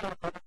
¡Gracias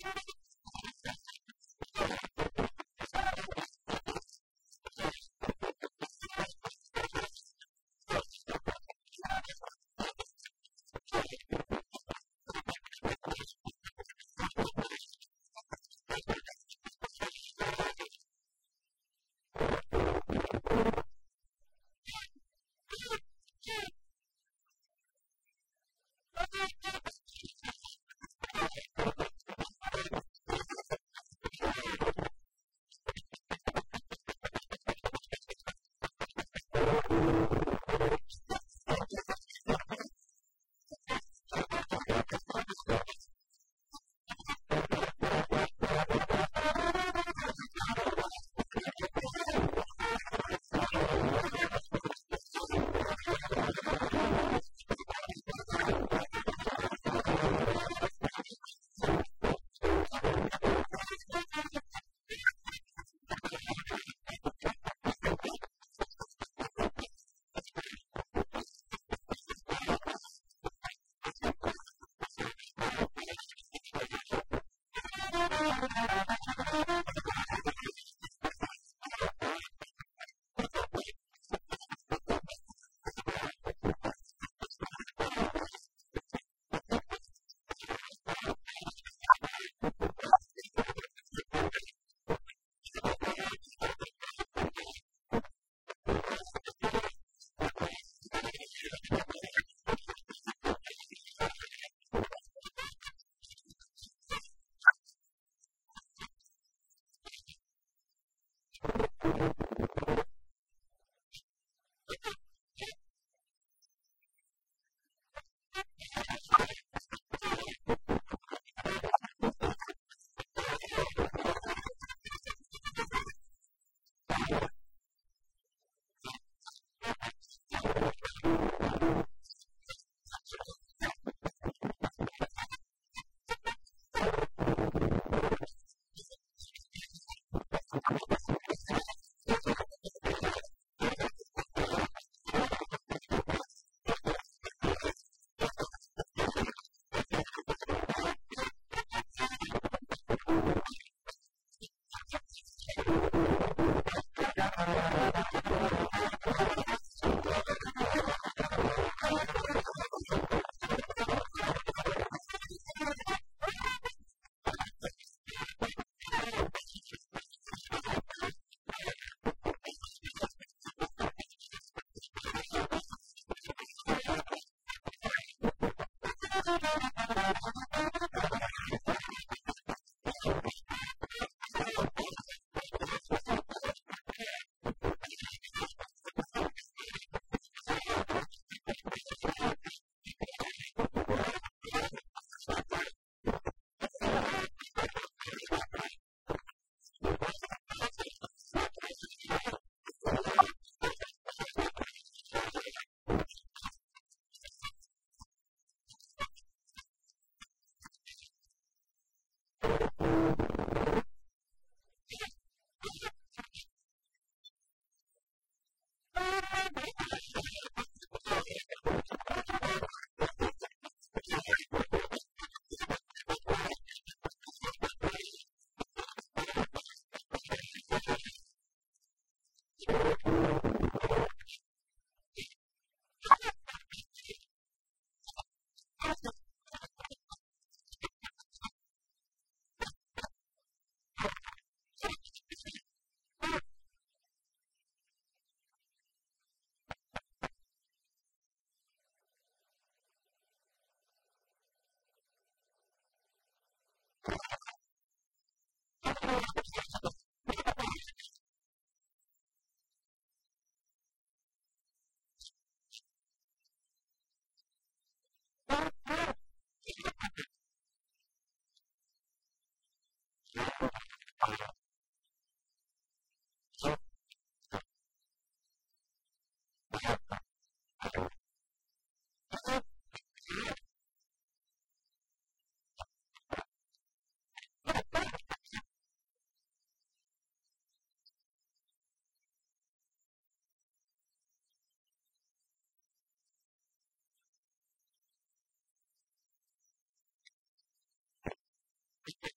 Thank you. Thank you.